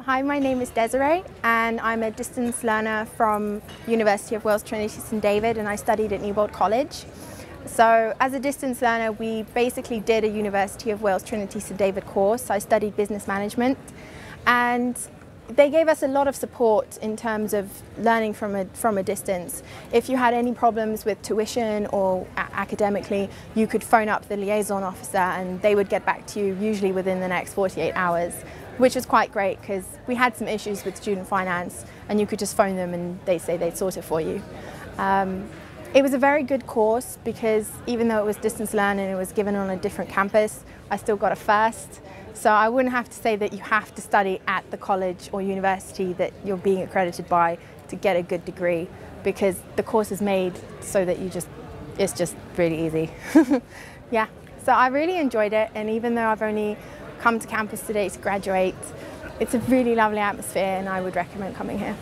Hi, my name is Desiree and I'm a distance learner from University of Wales Trinity St David and I studied at Newbold College. So as a distance learner we basically did a University of Wales Trinity St David course. I studied business management and they gave us a lot of support in terms of learning from a, from a distance. If you had any problems with tuition or academically, you could phone up the liaison officer and they would get back to you usually within the next 48 hours, which was quite great because we had some issues with student finance and you could just phone them and they say they'd sort it for you. Um, it was a very good course because even though it was distance learning, and it was given on a different campus, I still got a first. So I wouldn't have to say that you have to study at the college or university that you're being accredited by to get a good degree because the course is made so that you just, it's just really easy. yeah, so I really enjoyed it and even though I've only come to campus today to graduate, it's a really lovely atmosphere and I would recommend coming here.